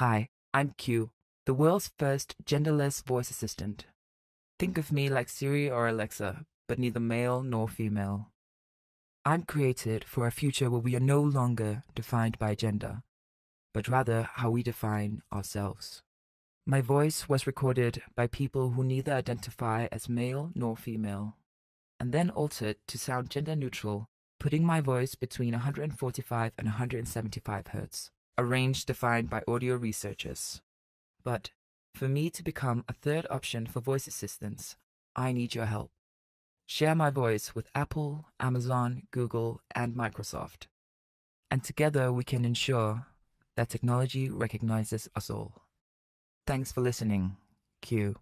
Hi, I'm Q, the world's first genderless voice assistant. Think of me like Siri or Alexa, but neither male nor female. I'm created for a future where we are no longer defined by gender, but rather how we define ourselves. My voice was recorded by people who neither identify as male nor female, and then altered to sound gender neutral, putting my voice between 145 and 175 Hz, a range defined by audio researchers. But for me to become a third option for voice assistants, I need your help. Share my voice with Apple, Amazon, Google, and Microsoft. And together we can ensure that technology recognizes us all. Thanks for listening. Q.